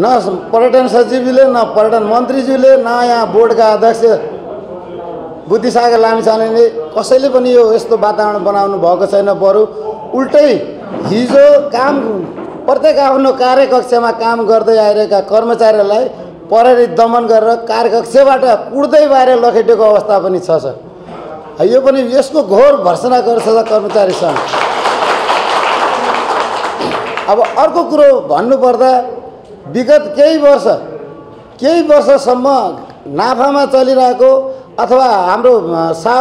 न पर्यटन सचिवले न पर्यटन मन्त्रीज्यूले न यहाँ बोर्डका अध्यक्ष बुद्धिसागर लामिछानेले कसैले पनि यो यस्तो वातावरण बनाउनु भएको छैन बरु। उल्टै हिजो काम प्रत्येक आफ्नो कार्यकक्षमा काम गर्दै आइरहेका कर्मचारीहरूलाई प्रहरी दमन गरेर कार्यकक्षबाट कुड्दै बाहिर लखेटेको अवस्था पनि छ सर। यो पनि यसको घोर भर्सना गर्छ कर्मचारी सङ्घ अब अर्को कुरो भन्नुपर्दा विगत केही वर्ष केही वर्षसम्म नाफामा चलिरहेको अथवा हाम्रो सा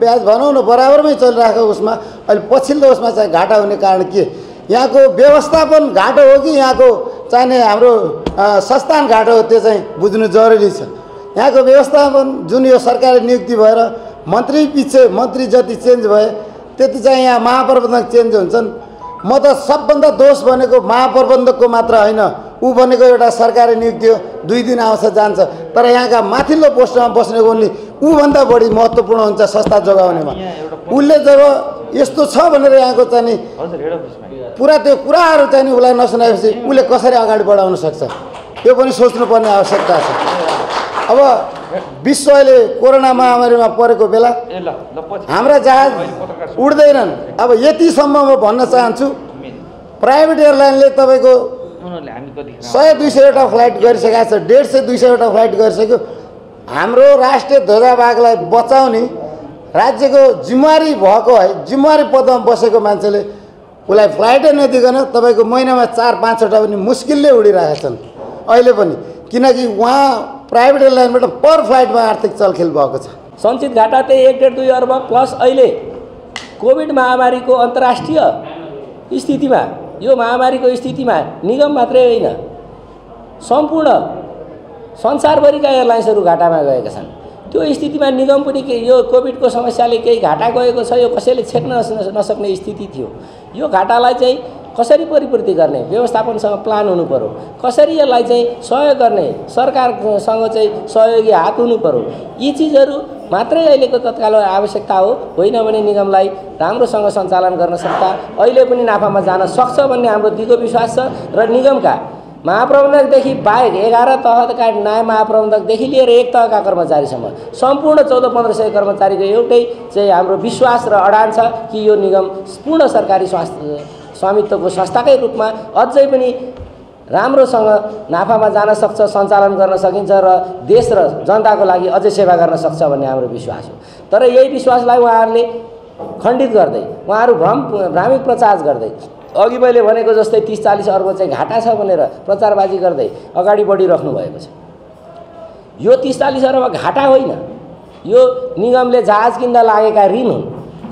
ब्याज भनौँ न बराबरमै चलिरहेको उसमा अहिले पछिल्लो उसमा चाहिँ घाटा हुने कारण के? यहाँको व्यवस्थापन घाटो हो कि यहाँको चाहिने हाम्रो संस्थान घाटो हो त्यो चाहिँ बुझ्नु जरुरी छ। यहाँको व्यवस्थापन जुन यो सरकारी नियुक्ति भएर मन्त्री पछि मन्त्री जति चेन्ज भए त्यति चाहिँ यहाँ महाप्रबन्धक चेन्ज हुन्छन्। म त सबभन्दा दोष भनेको महाप्रबन्धकको मात्र होइन। ऊ भनेको एउटा सरकारी नियुक्ति हो दुई दिन आउँछ जान्छ। तर यहाँका माथिल्लो पोस्टमा बस्नेको उनले ऊभन्दा बढी महत्त्वपूर्ण हुन्छ संस्था जोगाउनेमा। उसले जब यस्तो छ भनेर यहाँको चाहिँ नि पुरा त्यो कुराहरू चाहिँ नि उसलाई नसुनाएपछि उसले कसरी अगाडि बढाउन सक्छ? यो पनि सोच्नुपर्ने आवश्यकता छ। अब विश्व अहिले कोरोना महामारीमा परेको बेला हाम्रा जहाज उड्दैनन्। अब यतिसम्म म भन्न चाहन्छु प्राइभेट एयरलाइनले तपाईँको सय दुई सयवटा फ्लाइट गरिसकेको छ डेढ सय दुई सयवटा फ्लाइट गरिसक्यो। हाम्रो राष्ट्रिय ध्वजाभागलाई बचाउने राज्यको जिम्मेवारी भएको है जिम्मेवारी पदमा बसेको मान्छेले उसलाई फ्लाइटै नदिकन तपाईँको महिनामा चार पाँचवटा पनि मुस्किलले उडिरहेका छन्। अहिले पनि किनकि उहाँ प्राइभेट एयरलाइनबाट पर फ्लाइटमा आर्थिक चलखेल भएको छ। सञ्चित घाटा त्यही एक डेढ दुई अर्ब प्लस अहिले कोभिड महामारीको अन्तर्राष्ट्रिय स्थितिमा यो महामारीको स्थितिमा निगम मात्रै होइन सम्पूर्ण संसारभरिका एयरलाइन्सहरू घाटामा गएका छन्। त्यो स्थितिमा निगम पनि के यो कोभिडको समस्याले केही घाटा गएको छ यो कसैले छेक्न नस- नसक्ने स्थिति थियो। यो घाटालाई चाहिँ कसरी परिपूर्ति गर्ने? व्यवस्थापनसँग प्लान हुनु पऱ्यो कसरी यसलाई चाहिँ सहयोग गर्ने? सरकारसँग चाहिँ सहयोगी हात हुनु पऱ्यो यी चिजहरू मात्रै अहिलेको तत्काल आवश्यकता हो। होइन भने निगमलाई राम्रोसँग सञ्चालन गर्न सक्दा अहिले पनि नाफामा जान सक्छ भन्ने हाम्रो दिगो विश्वास छ र निगमका महाप्रबन्धकदेखि बाहेक एघार तहका नायब महाप्रबन्धकदेखि लिएर एक तहका कर्मचारीसम्म सम्पूर्ण चौध पन्ध्र सय कर्मचारीको एउटै चाहिँ हाम्रो विश्वास र अडान छ कि यो निगम पूर्ण सरकारी स्वास्थ्य स्वामित्वको संस्थाकै रूपमा अझै पनि राम्रोसँग नाफामा जान सक्छ सञ्चालन गर्न सकिन्छ र देश र जनताको लागि अझै सेवा गर्न सक्छ भन्ने हाम्रो विश्वास हो। तर यही विश्वासलाई उहाँहरूले खण्डित गर्दै उहाँहरू भ्रम भ्रामिक प्रचार गर्दै अघि मैले भनेको जस्तै तिस चालिस अर्ब चाहिँ घाटा छ भनेर प्रचारबाजी गर्दै अगाडि बढिराख्नु भएको छ। यो तिस चालिस अर्ब घाटा होइन। यो निगमले जहाज किन्दा लागेका ऋण हुन्।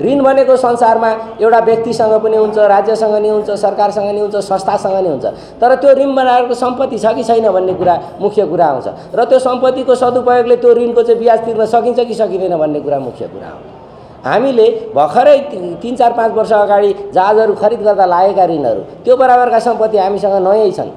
ऋण भनेको संसारमा एउटा व्यक्तिसँग पनि हुन्छ राज्यसँग नि हुन्छ सरकारसँग नि हुन्छ संस्थासँग नि हुन्छ। तर त्यो ऋण बनाएको सम्पत्ति छ कि छैन भन्ने कुरा मुख्य कुरा आउँछ। र त्यो सम्पत्तिको सदुपयोगले त्यो ऋणको चाहिँ ब्याज तिर्न सकिन्छ कि सकिँदैन भन्ने कुरा मुख्य कुरा हो। हामीले भर्खरै तिन चार पाँच वर्ष अगाडि जहाजहरू खरिद गर्दा लागेका ऋणहरू त्यो बराबरका सम्पत्ति हामीसँग नयाँ छन्।